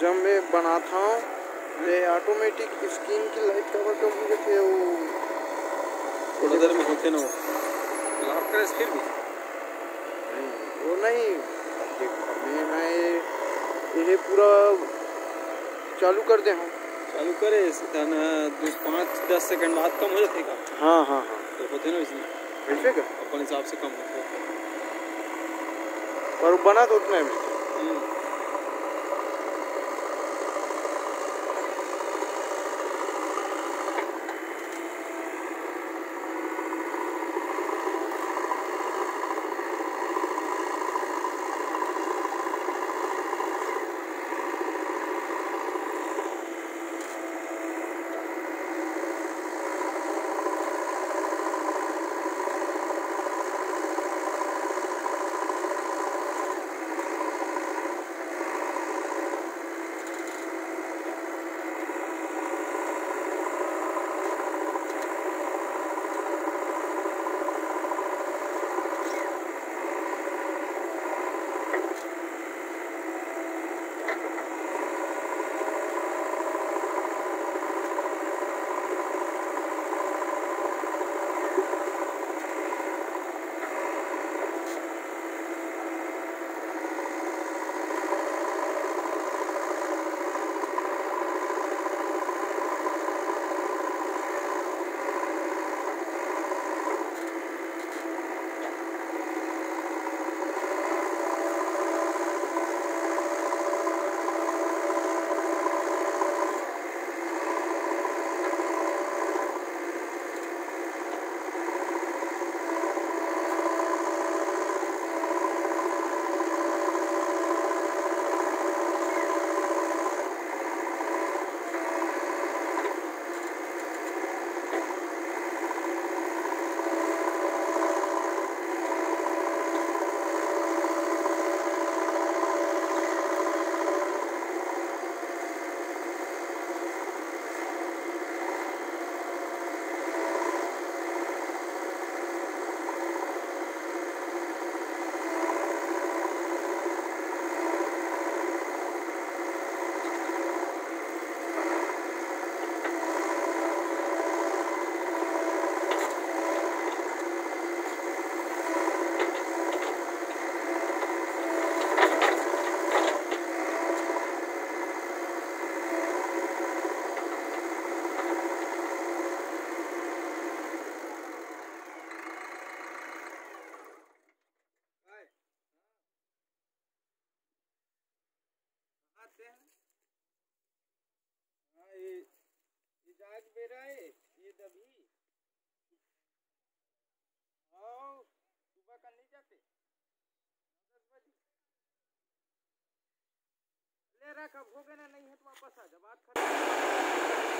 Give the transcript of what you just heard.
जब मैं बनाता हूँ ये ऑटोमेटिक स्क्रीन की लाइट कवर कम हो जाती है वो। थोड़ा देर में होते ना हो लॉक करे भी? नहीं वो नहीं। मैं मैं ये पूरा चालू कर दे हूँ। चालू करे पाँच दस सेकंड बाद कम हो जाते का हाँ हाँ हाँ। तो होते ना इसमें। ऐसे का अपन हिसाब से कम होते पर वो बना तो उतना में हम्म। हाँ? ये इजाज बेरा है, ये दभी हाँ सुबह का नहीं जाते? दस बजे। ले रखा भोगना हो नहीं है तो वापस आ जा, बात खत्म।